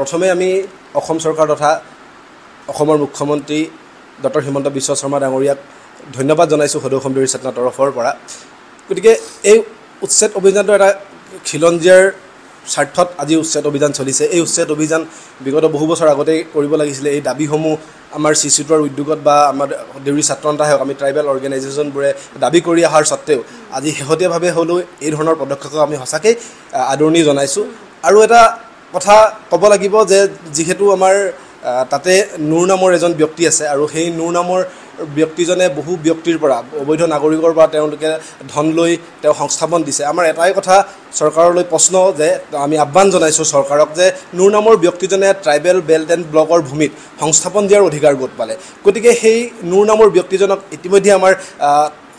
প্ৰথমে আমি অসম চৰকাৰ তথা অসমৰ মুখ্যমন্ত্ৰী ডক্টৰ হিমন্ত বিশ্ব শৰ্মা ডাঙৰীয়াক ধন্যবাদ জনাইছোঁ সদৌ অসম দেউৰী চেতনা তৰফৰ পৰা। গতিকে এই উচ্ছেদ অভিযানটো এটা খিলঞ্জীয়াৰ স্বাৰ্থত আজি উচ্ছেদ অভিযান চলিছে। এই উচ্ছেদ অভিযান বিগত বহু বছৰ আগতেই কৰিব লাগিছিলে। এই দাবীসমূহ আমাৰ চি চিটোৰ উদ্যোগত বা আমাৰ দেউৰী ছাত্ৰ সন্থা হওক আমি ট্ৰাইবেল অৰ্গেনাইজেশ্যনবোৰে দাবী কৰি অহাৰ স্বত্তেও আজি শেহতীয়াভাৱে হ'লেও এই ধৰণৰ পদক্ষেপক আমি সঁচাকৈ আদৰণি জনাইছোঁ। আৰু এটা কথা ক'ব লাগিব যে যিহেতু আমাৰ তাতে নুৰ নামৰ এজন ব্যক্তি আছে আৰু সেই নুৰ নামৰ ব্যক্তিজনে বহু ব্যক্তিৰ পৰা অবৈধ নাগৰিকৰ পৰা তেওঁলোকে ধন লৈ তেওঁ সংস্থাপন দিছে। আমাৰ এটাই কথা চৰকাৰলৈ প্ৰশ্ন যে আমি আহ্বান জনাইছোঁ চৰকাৰক যে নুৰ নামৰ ব্যক্তিজনে ট্ৰাইবেল বেল্ট এণ্ড ব্লকৰ ভূমিত সংস্থাপন দিয়াৰ অধিকাৰ গোট পালে। গতিকে সেই নুৰ নামৰ ব্যক্তিজনক ইতিমধ্যে আমাৰ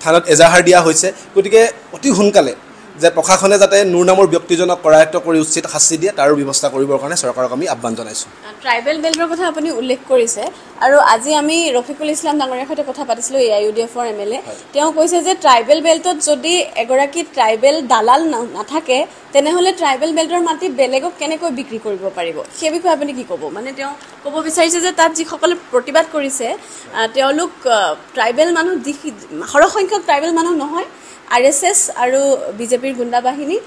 থানাত এজাহাৰ দিয়া হৈছে। গতিকে অতি সোনকালে যে প্ৰশাসনে যাতে নুৰ নামৰ ব্যক্তিজনক কৰায়ত্ব কৰি উচিত শাস্তি দিয়ে তাৰ ব্যৱস্থা কৰিবৰ কাৰণে চৰকাৰক আমি আহ্বান জনাইছোঁ। ট্ৰাইবেল বেল্টৰ কথা আপুনি উল্লেখ কৰিছে আৰু আজি আমি ৰফিকুল ইছলাম ডাঙৰীয়াৰ সৈতে কথা পাতিছিলোঁ এ আই ইউ ডি এফৰ এম এল এ। তেওঁ কৈছে যে ট্ৰাইবেল বেল্টত যদি এগৰাকী ট্ৰাইবেল দালাল নাথাকে তেনেহ'লে ট্ৰাইবেল বেল্টৰ মাটি বেলেগক কেনেকৈ বিক্ৰী কৰিব পাৰিব? সেই বিষয়ে আপুনি কি ক'ব? মানে তেওঁ ক'ব বিচাৰিছে যে তাত যিসকলে প্ৰতিবাদ কৰিছে তেওঁলোক ট্ৰাইবেল মানুহ যি সৰহ সংখ্যক ট্ৰাইবেল মানুহ নহয় আৰ এছ এছ আৰু বিজেপিৰ গুণ্ডা বাহিনী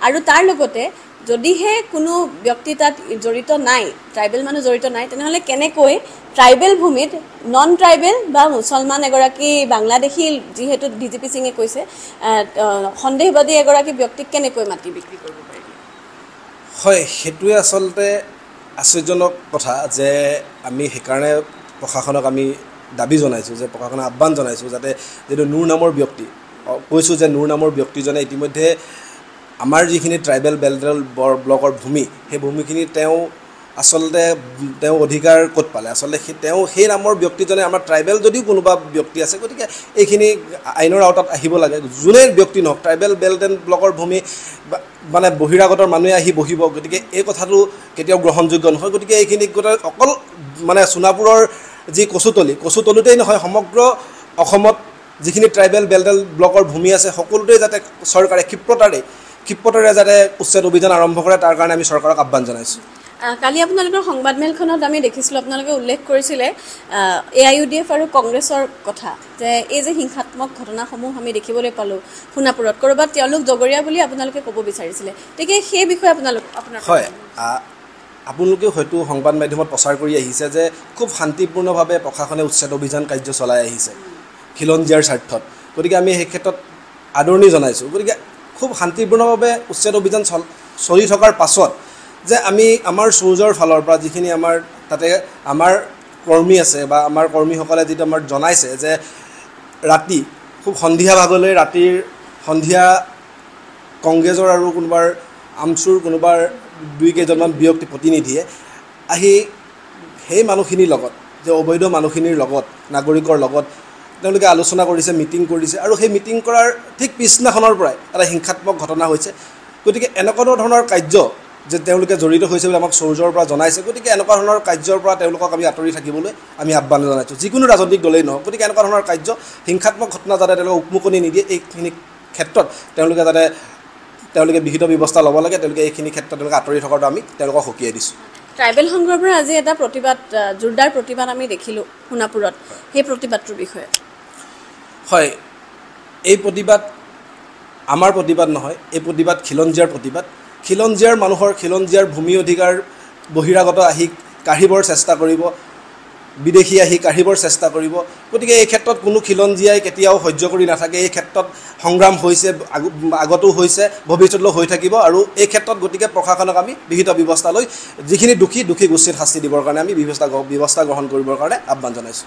আৰু তাৰ লগতে যদিহে কোনো ব্যক্তি তাত জড়িত নাই ট্ৰাইবেল মানুহ জড়িত নাই তেনেহ'লে কেনেকৈ ট্ৰাইবেল ভূমিত নন ট্ৰাইবেল বা মুছলমান এগৰাকী বাংলাদেশী যিহেতু ডি জি পি সিঙে কৈছে সন্দেহবাদী এগৰাকী ব্যক্তিক কেনেকৈ মাটি বিক্ৰী কৰিব পাৰি? হয় সেইটোৱে আচলতে আশ্চৰ্যজনক কথা যে আমি সেইকাৰণে প্ৰশাসনক আমি দাবী জনাইছোঁ যে প্ৰশাসনক আহ্বান জনাইছোঁ যাতে যিটো নুৰ নামৰ ব্যক্তি কৈছোঁ যে নুৰ নামৰ ব্যক্তিজনে ইতিমধ্যে আমাৰ যিখিনি ট্ৰাইবেল বেল্টৰ বৰ- ব্লকৰ ভূমি সেই ভূমিখিনি তেওঁ আচলতে তেওঁ অধিকাৰ ক'ত পালে? আচলতে সেই তেওঁ সেই নামৰ ব্যক্তিজনে আমাৰ ট্ৰাইবেল যদিও কোনোবা ব্যক্তি আছে গতিকে এইখিনি আইনৰ আওতাত আহিব লাগে। যোনে ব্যক্তি নহওক ট্ৰাইবেল এণ্ড ব্লকৰ ভূমি মানে বহিৰাগতৰ মানুহে আহি বহিব গতিকে এই কথাটো কেতিয়াও গ্ৰহণযোগ্য নহয়। গতিকে এইখিনি গোটেই অকল মানে সোণাপুৰৰ যি কচুতলি কচুতলিতেই নহয় সমগ্ৰ অসমত যিখিনি ট্ৰাইবেল এণ্ড ব্লকৰ ভূমি আছে সকলোতে যাতে চৰকাৰে ক্ষিপ্ৰতাৰে ক্ষিপ্ৰতাৰে যাতে উচ্ছেদ অভিযান আৰম্ভ কৰে তাৰ কাৰণে আমি চৰকাৰক আহ্বান জনাইছোঁ। কালি আপোনালোকৰ সংবাদমেলখনত আমি দেখিছিলোঁ আপোনালোকে উল্লেখ কৰিছিলে A I U D F আৰু কংগ্ৰেছৰ কথা যে এই যে হিংসাত্মক ঘটনাসমূহ আমি দেখিবলৈ পালোঁ সোণাপুৰত ক'ৰবাত তেওঁলোক জগৰীয়া বুলি আপোনালোকে ক'ব বিচাৰিছিলে। গতিকে সেই বিষয়ে আপোনালোক আপোনাৰ হয় আপোনালোকেও হয়তো সংবাদ মাধ্যমত প্ৰচাৰ কৰি আহিছে যে খুব শান্তিপূৰ্ণভাৱে প্ৰশাসনে উচ্ছেদ অভিযান কাৰ্য চলাই আহিছে। খিলঞ্জীয়াৰ স্বাৰ্থত। গতিকে আমি সেই ক্ষেত্ৰত আদৰণি জনাইছোঁ। গতিকে খুব শান্তিপূৰ্ণভাৱে উচ্ছেদ অভিযান চল চলি থকাৰ পাছত যে আমি আমাৰ চৌজৰ ফালৰ পৰা যিখিনি আমাৰ তাতে আমাৰ কৰ্মী আছে বা আমাৰ কৰ্মীসকলে যিটো আমাৰ জনাইছে যে ৰাতি খুব সন্ধিয়া ভাগলৈ ৰাতিৰ সন্ধিয়া কংগ্ৰেছৰ আৰু কোনোবাৰ আমচুৰ কোনোবাৰ দুই কেইজনমান ব্যক্তি প্ৰতিনিধিয়ে আহি সেই মানুহখিনিৰ লগত যে অবৈধ মানুহখিনিৰ লগত নাগৰিকৰ লগত তেওঁলোকে আলোচনা কৰিছে মিটিং কৰিছে আৰু সেই মিটিং কৰাৰ ঠিক পিছদিনাখনৰ পৰাই এটা হিংসাত্মক ঘটনা হৈছে। গতিকে এনেকুৱা ধৰণৰ কাৰ্য যে তেওঁলোকে জড়িত হৈছে বুলি আমাক চৌজৰ পৰা জনাইছে গতিকে এনেকুৱা ধৰণৰ কাৰ্যৰ পৰা তেওঁলোকক আমি আঁতৰি থাকিবলৈ আমি আহ্বান জনাইছোঁ। যিকোনো ৰাজনৈতিক দলেই নহওক গতিকে এনেকুৱা ধৰণৰ কাৰ্য হিংসাত্মক ঘটনা যাতে তেওঁলোকে উকমুকনি নিদিয়ে এইখিনি ক্ষেত্ৰত তেওঁলোকে যাতে তেওঁলোকে বিহিত ব্যৱস্থা ল'ব লাগে তেওঁলোকে এইখিনি ক্ষেত্ৰত তেওঁলোকে আঁতৰি থকাটো আমি তেওঁলোকক সকীয়াই দিছোঁ। ট্ৰাইবেল সংঘৰ পৰা আজি এটা প্ৰতিবাদ জোৰদাৰ প্ৰতিবাদ আমি দেখিলোঁ সোণাপুৰত সেই প্ৰতিবাদটোৰ বিষয়ে। হয় এই প্ৰতিবাদ আমাৰ প্ৰতিবাদ নহয় এই প্ৰতিবাদ খিলঞ্জীয়াৰ প্ৰতিবাদ। খিলঞ্জীয়াৰ মানুহৰ খিলঞ্জীয়াৰ ভূমি অধিকাৰ বহিৰাগত আহি কাঢ়িবৰ চেষ্টা কৰিব বিদেশী আহি কাঢ়িবৰ চেষ্টা কৰিব। গতিকে এই ক্ষেত্ৰত কোনো খিলঞ্জীয়াই কেতিয়াও সহ্য কৰি নাথাকে এই ক্ষেত্ৰত সংগ্ৰাম হৈছে আগ- আগতো হৈছে ভৱিষ্যতলৈ হৈ থাকিব আৰু এই ক্ষেত্ৰত গতিকে প্ৰশাসনক আমি বিহিত ব্যৱস্থা লৈ যিখিনি দোষী দোষীক উচিত শাস্তি দিবৰ কাৰণে আমি ব্যৱস্থা ব্যৱস্থা গ্ৰহণ কৰিবৰ কাৰণে আহ্বান জনাইছোঁ।